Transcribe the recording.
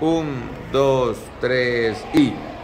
Un, dos, tres y...